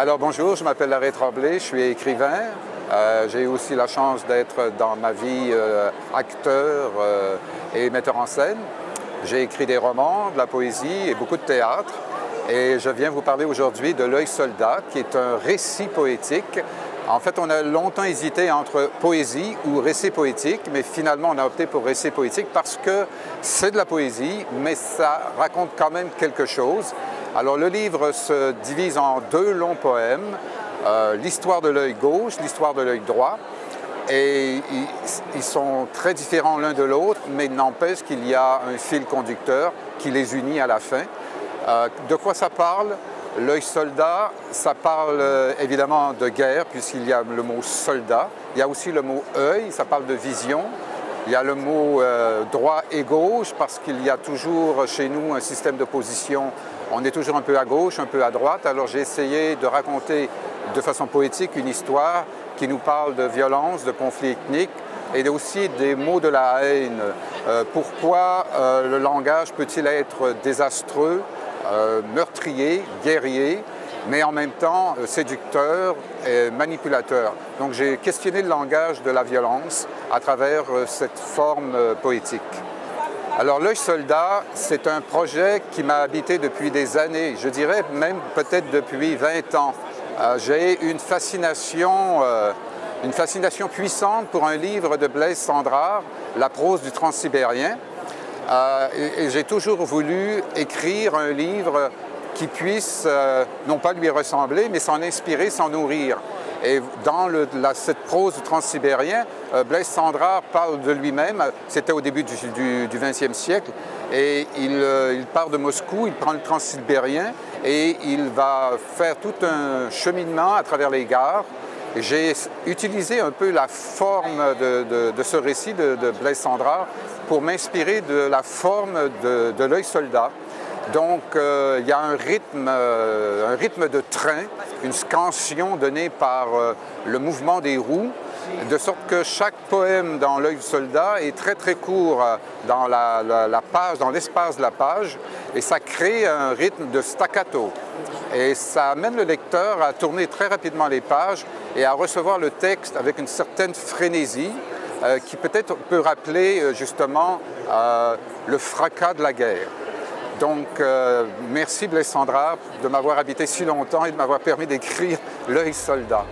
Alors bonjour, je m'appelle Larry Tremblay, je suis écrivain. Euh, j'ai eu aussi la chance d'être dans ma vie euh, acteur euh, et metteur en scène. J'ai écrit des romans, de la poésie et beaucoup de théâtre. Et je viens vous parler aujourd'hui de L'œil soldat, qui est un récit poétique. En fait, on a longtemps hésité entre poésie ou récit poétique, mais finalement, on a opté pour récit poétique parce que c'est de la poésie, mais ça raconte quand même quelque chose. Alors, le livre se divise en deux longs poèmes, euh, l'histoire de l'œil gauche, l'histoire de l'œil droit. Et ils, sont très différents l'un de l'autre, mais il n'empêche qu'il y a un fil conducteur qui les unit à la fin. Euh, de quoi ça parle? L'œil soldat, ça parle euh, évidemment de guerre, puisqu'il y a le mot soldat. Il y a aussi le mot œil, ça parle de vision. Il y a le mot droit et gauche, parce qu'il y a toujours chez nous un système de position. On est toujours un peu à gauche, un peu à droite. Alors j'ai essayé de raconter de façon poétique une histoire qui nous parle de violence, de conflits ethniques et aussi des mots de la haine. Euh, pourquoi euh, le langage peut-il être désastreux, euh, meurtrier, guerrier, mais en même temps séducteur et manipulateur? Donc j'ai questionné le langage de la violence à travers cette forme poétique. Alors l'œil soldat, c'est un projet qui m'a habité depuis des années, je dirais même peut-être depuis 20 ans. Euh, j'ai une fascination, euh, une fascination puissante pour un livre de Blaise Sandrard, La prose du transsibérien. Euh, et, j'ai toujours voulu écrire un livre qui puisse non pas lui ressembler, mais s'en inspirer, s'en nourrir. Et dans cette prose transsibérien, Blaise Sandrard parle de lui-même, c'était au début du, XXe siècle, et il, il, part de Moscou, il prend le transsibérien, et il va faire tout un cheminement à travers les gares. J'ai utilisé un peu la forme de, ce récit de, Blaise Sandra pour m'inspirer de la forme de, l'œil soldat. Donc, euh, il y a un rythme, euh, un rythme de train, une scansion donnée par euh, le mouvement des roues, de sorte que chaque poème dans l'œil du soldat est très très court dans la, page, dans l'espace de la page, et ça crée un rythme de staccato. Et ça amène le lecteur à tourner très rapidement les pages et à recevoir le texte avec une certaine frénésie qui peut-être peut rappeler justement le fracas de la guerre. Donc, merci Blaise de m'avoir habité si longtemps et de m'avoir permis d'écrire L'œil soldat.